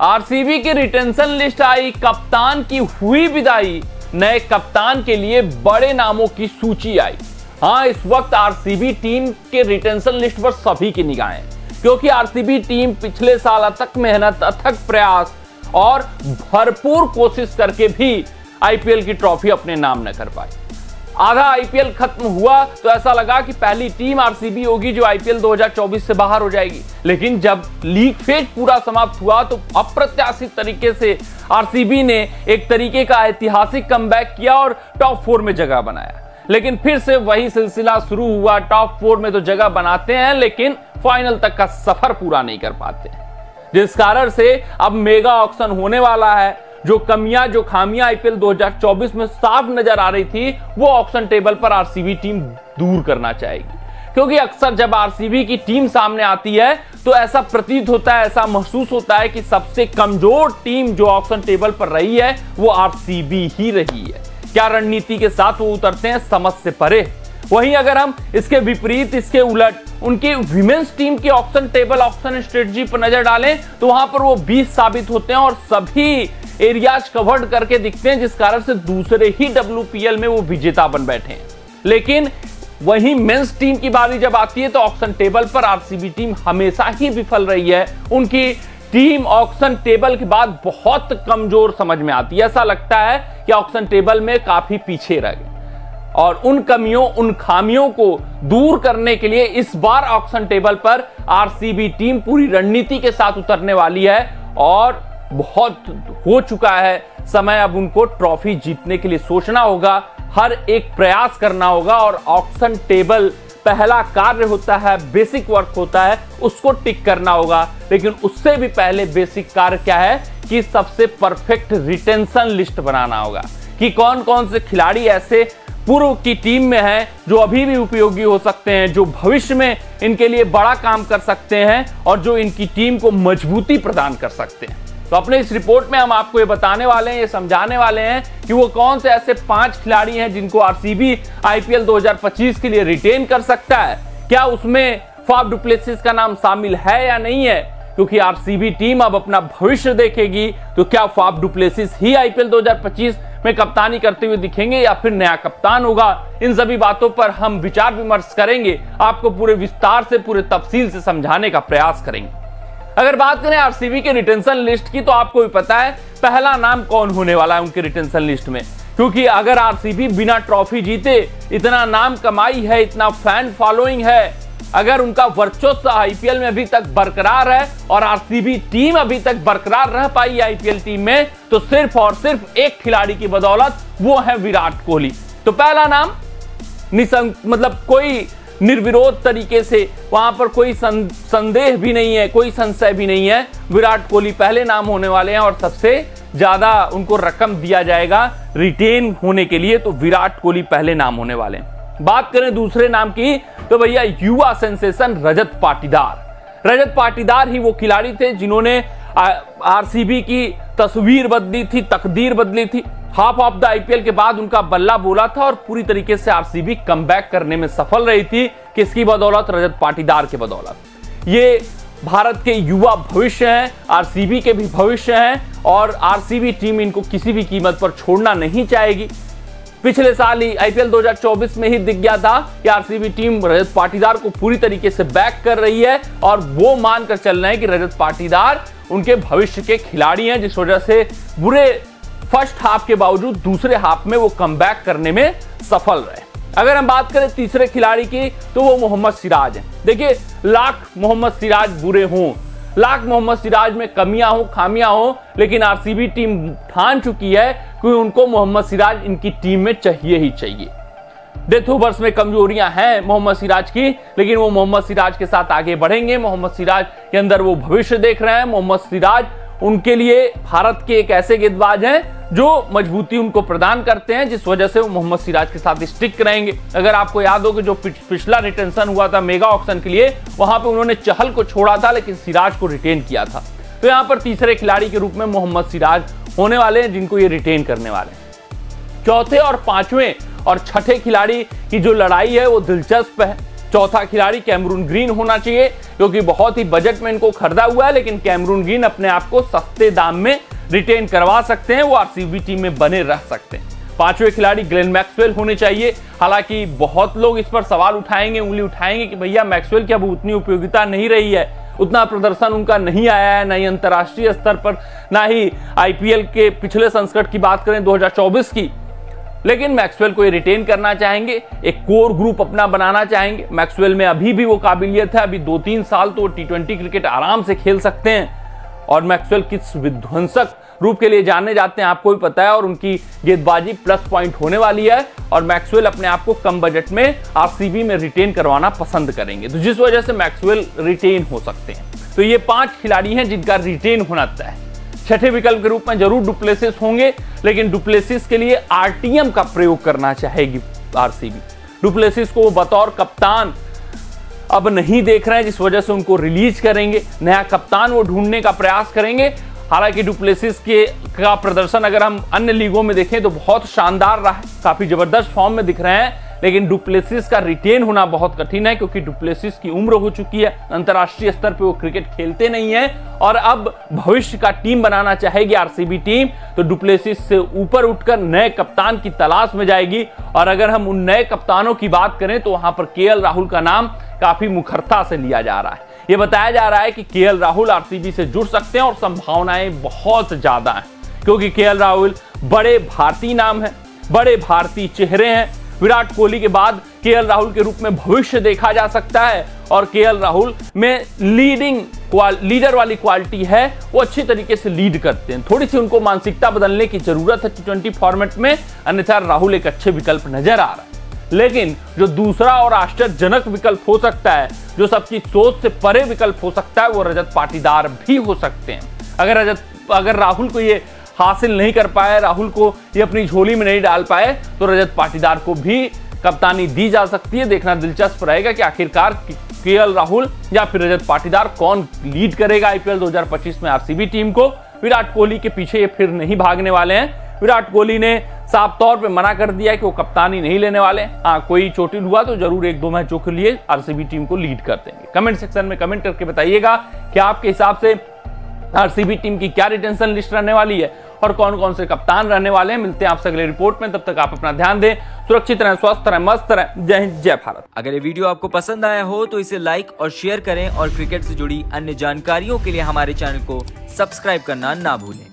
RCB की retention list आई, कप्तान की हुई विदाई, नए कप्तान के लिए बड़े नामों की सूची आई। हाँ इस वक्त आरसीबी टीम के रिटेंशन लिस्ट पर सभी की निगाहें, क्योंकि आरसीबी टीम पिछले साल अथक मेहनत, अथक प्रयास और भरपूर कोशिश करके भी आईपीएल की ट्रॉफी अपने नाम न कर पाई। आधा आईपीएल खत्म हुआ तो ऐसा लगा कि पहली टीम आरसीबी होगी जो आईपीएल 2024 से बाहर हो जाएगी। लेकिन जब लीग फ़ेज़ पूरा समाप्त हुआ तो अप्रत्याशित तरीके से आरसीबी ने एक तरीके का ऐतिहासिक कमबैक किया और टॉप फोर में जगह बनाया। लेकिन फिर से वही सिलसिला शुरू हुआ। टॉप फोर में तो जगह बनाते हैं, लेकिन फाइनल तक का सफ़र पूरा नहीं कर पाते। जिस कारण से अब मेगा ऑक्शन होने वाला है। जो कमियाँ, जो खामियाँ आईपीएल 2024 में साफ़ नज़र आ रही थी, वो ऑक्शन टेबल पर आरसीबी टीम दूर करना चाहेगी। क्योंकि अक्सर जब आरसीबी की टीम सामने आती है तो ऐसा प्रतीत होता है, ऐसा महसूस होता है कि सबसे कमज़ोर टीम जो ऑप्शन टेबल पर रही है, वो आरसीबी ही रही है। क्या रणनीति के साथ वो उतरते हैं? समझ से परे। वहीं अगर हम इसके विपरीत, इसके उलट, उनकी विमेंस टीम की ऑप्शन टेबल ऑप्शन स्ट्रेटजी पर नज़र डालें तो वहाँ पर वो 20 साबित होते हैं और सभी एरियाज़ कवर्ड करके दिखते हैं, जिस कारण से दूसरे ही डब्ल्यू में वो विजेता बन बैठे हैं। लेकिन वही मेंस टीम की बारी जब आती है तो ऑक्शन टेबल पर आरसीबी टीम हमेशा ही विफल रही है। उनकी टीम ऑक्शन टेबल के बाद बहुत कमज़ोर समझ में आती है। ऐसा लगता है कि ऑक्शन टेबल में काफ़ी पीछे रह गए। और उन कमियों, उन खामियों को दूर करने के लिए इस बार ऑक्शन टेबल पर आरसीबी टीम पूरी रणनीति के साथ उतरने वाली है और बहुत हो चुका है समय। अब उनको ट्रॉफी जीतने के लिए सोचना होगा, हर एक प्रयास करना होगा और ऑक्शन टेबल पहला कार्य होता है, बेसिक वर्क होता है, उसको टिक करना होगा। लेकिन उससे भी पहले बेसिक कार्य क्या है कि सबसे परफेक्ट रिटेंशन लिस्ट बनाना होगा कि कौन कौन से खिलाड़ी ऐसे पूर्व की टीम में है, जो अभी भी उपयोगी हो सकते हैं, जो भविष्य में इनके लिए बड़ा काम कर सकते हैं और जो इनकी टीम को मजबूती प्रदान कर सकते हैं। तो अपने इस रिपोर्ट में हम आपको ये बताने वाले हैं, ये समझाने वाले हैं कि वो कौन से ऐसे पाँच खिलाड़ी हैं जिनको आरसीबी आईपीएल 2025 के लिए रिटेन कर सकता है। क्या उसमें फाफ डुप्लेसिस का नाम शामिल है या नहीं है? क्योंकि आरसीबी टीम अब अपना भविष्य देखेगी तो क्या फाफ डुप्लेसिस ही आईपीएल 2025 में कप्तानी करते हुए दिखेंगे या फिर नया कप्तान होगा, इन सभी बातों पर हम विचार विमर्श करेंगे, आपको पूरे विस्तार से, पूरे तफसील से समझाने का प्रयास करेंगे। अगर बात करें आरसीबी के रिटेंशन लिस्ट की तो आपको भी पता है, पहला नाम कौन होने वाला है उनके रिटेंशन लिस्ट में। क्योंकि अगर आरसीबी बिना ट्रॉफी जीते, इतना नाम कमाई है, इतना फ़ैन फॉलोइंग है अगर उनका वर्चस्व आईपीएल में अभी तक बरकरार है और आरसीबी टीम अभी तक बरकरार रह पाई आईपीएल टीम में तो सिर्फ़ और सिर्फ़ एक खिलाड़ी की बदौलत वो है विराट कोहली। तो पहला नाम निसंग मतलब कोई निर्विरोध तरीके से वहाँ पर कोई संदेह भी नहीं है, कोई संशय भी नहीं है। विराट कोहली पहले नाम होने वाले हैं और सबसे ज़्यादा उनको रकम दिया जाएगा रिटेन होने के लिए तो विराट कोहली पहले नाम होने वाले हैं। बात करें दूसरे नाम की तो भैया युवा सेंसेशन रजत पाटीदार। रजत पाटीदार ही वो खिलाड़ी थे जिन्होंने आरसीबी की तस्वीर बदली थी, तकदीर बदली थी। हाफ़ ऑफ़ द आईपीएल के बाद उनका बल्ला बोला था और पूरी तरीके से आरसीबी कम करने में सफल रही थी। किसकी बदौलत? रजत पाटीदार के बदौलत। ये भारत के युवा भविष्य हैं, आरसीबी के भी भविष्य हैं और आरसीबी टीम इनको किसी भी कीमत पर छोड़ना नहीं चाहेगी। पिछले साल ही आईपीएल 2024 में ही दिख गया था कि आरसीबी टीम रजत पाटीदार को पूरी तरीके से बैक कर रही है और वो मानकर चल रहे हैं कि रजत पाटीदार उनके भविष्य के खिलाड़ी हैं, जिस वजह से बुरे फ़र्स्ट हाफ़ के बावजूद दूसरे हाफ़ में वो कम करने में सफल रहे। अगर हम बात करें तीसरे खिलाड़ी की तो वो मोहम्मद सिराज है। देखिए, लाख मोहम्मद सिराज बुरे हों लाख मोहम्मद सिराज में कमियाँ हो, खामियाँ हो, लेकिन आरसीबी टीम ठान चुकी है कि उनको मोहम्मद सिराज इनकी टीम में चाहिए ही चाहिए। डेथ ओवर्स में कमजोरियाँ हैं मोहम्मद सिराज की, लेकिन वो मोहम्मद सिराज के साथ आगे बढ़ेंगे। मोहम्मद सिराज के अंदर वो भविष्य देख रहे हैं। मोहम्मद सिराज उनके लिए भारत के एक ऐसे गेंदबाज हैं जो मजबूती उनको प्रदान करते हैं, जिस वजह से वो मोहम्मद सिराज के साथ स्टिक रहेंगे। अगर आपको याद हो कि जो पिछला रिटेंशन हुआ था मेगा ऑक्शन के लिए, वहाँ पे उन्होंने चहल को छोड़ा था, लेकिन सिराज को रिटेन किया था। तो यहाँ पर तीसरे खिलाड़ी के रूप में मोहम्मद सिराज होने वाले हैं, जिनको ये रिटेन करने वाले हैं। चौथे और पाँचवें और छठे खिलाड़ी की जो लड़ाई है, वो दिलचस्प है। चौथा खिलाड़ी कैमरून ग्रीन होना चाहिए, क्योंकि बहुत ही बजट में इनको खरीदा हुआ है, लेकिन कैमरून ग्रीन अपने आप को सस्ते दाम में रिटेन करवा सकते हैं, वो आरसीबी टीम में बने रह सकते हैं। पाँचवें खिलाड़ी ग्लेन मैक्सवेल होने चाहिए। हालाँकि बहुत लोग इस पर सवाल उठाएँगे, उंगली उठाएँगे कि भैया मैक्सवेल की अब उतनी उपयोगिता नहीं रही है। उतना प्रदर्शन उनका नहीं आया है, ना ही अंतर्राष्ट्रीय स्तर पर, ना ही आईपीएल के पिछले संस्कट की बात करें 2024 की। लेकिन मैक्सवेल को ये रिटेन करना चाहेंगे, एक कोर ग्रुप अपना बनाना चाहेंगे। मैक्सवेल में अभी भी वो काबिलियत है, अभी दो तीन साल तो टी क्रिकेट आराम से खेल सकते हैं। और मैक्सवेल किस विध्वंसक रूप के लिए जाने जाते हैं आपको भी पता है और उनकी गेंदबाजी प्लस पॉइंट होने वाली है और मैक्सवेल अपने आप को कम बजट में आरसीबी में रिटेन करवाना पसंद करेंगे। तो जिस वजह से मैक्सवेल रिटेन हो सकते हैं। तो ये पाँच खिलाड़ी हैं जिनका रिटेन होना तय है। छठे विकल्प के रूप में ज़रूर डुप्लेसिस होंगे, लेकिन डुप्लेसिस के लिए आरटीएम का प्रयोग करना चाहेगी आरसीबी डुप्लेसिस को बतौर कप्तान अब नहीं देख रहे हैं, जिस वजह से उनको रिलीज़ करेंगे। नया कप्तान वो ढूँढने का प्रयास करेंगे। हालाँकि डुप्लेसिस के का प्रदर्शन अगर हम अन्य लीगों में देखें तो बहुत शानदार रहा है। काफ़ी ज़बरदस्त फॉर्म में दिख रहे हैं, लेकिन डुप्लेसिस का रिटेन होना बहुत कठिन है, क्योंकि डुप्लेसिस की उम्र हो चुकी है। अंतर्राष्ट्रीय स्तर पे वो क्रिकेट खेलते नहीं है, और अब भविष्य का टीम बनाना चाहेगी आरसीबी टीम तो डुप्लेसिस से ऊपर उठकर नए कप्तान की तलाश में जाएगी। और अगर हम उन नए कप्तानों की बात करें तो वहाँ पर के राहुल का नाम काफ़ी मुखरता से लिया जा रहा है। ये बताया जा रहा है कि के राहुल आरसीबी से जुड़ सकते हैं और संभावनाएँ बहुत ज़्यादा हैं, क्योंकि के राहुल बड़े भारतीय नाम है, बड़े भारतीय चेहरे हैं। विराट कोहली के बाद केएल राहुल के रूप में भविष्य देखा जा सकता है और के राहुल में लीडिंग लीडर वाली क्वालिटी है, वो अच्छी तरीके से लीड करते हैं। थोड़ी सी उनको मानसिकता बदलने की ज़रूरत है टी फॉर्मेट में, अन्यथा राहुल एक अच्छे विकल्प नज़र आ रहा है। लेकिन जो दूसरा और आश्चर्यजनक विकल्प हो सकता है, जो सबकी सोच से परे विकल्प हो सकता है, वो रजत पाटीदार भी हो सकते हैं। अगर रजत, अगर राहुल को ये हासिल नहीं कर पाए, राहुल को ये अपनी झोली में नहीं डाल पाए तो रजत पाटीदार को भी कप्तानी दी जा सकती है। देखना दिलचस्प रहेगा कि आखिरकार के राहुल या फिर रजत पाटीदार कौन लीड करेगा आईपीएल 2025 में आरसीबी टीम को। विराट कोहली के पीछे ये फिर नहीं भागने वाले हैं। विराट कोहली ने साफ़ तौर पे मना कर दिया कि वो कप्तानी नहीं लेने वाले हाँ। कोई चोटिल हुआ तो ज़रूर एक दो मैचों के लिए, आरसीबी टीम को लीड कर देंगे। कमेंट सेक्शन में कमेंट करके बताइएगा कि आपके हिसाब से आरसीबी टीम की क्या रिटेंशन लिस्ट रहने वाली है और कौन कौन से कप्तान रहने वाले हैं। मिलते हैं आपसे अगले रिपोर्ट में। तब तक आप अपना ध्यान दें, सुरक्षित रहें, स्वस्थ रहें, मस्त रहें। जय हिंद, जय भारत। अगर ये वीडियो आपको पसंद आया हो तो इसे लाइक और शेयर करें और क्रिकेट से जुड़ी अन्य जानकारियों के लिए हमारे चैनल को सब्सक्राइब करना ना भूलें।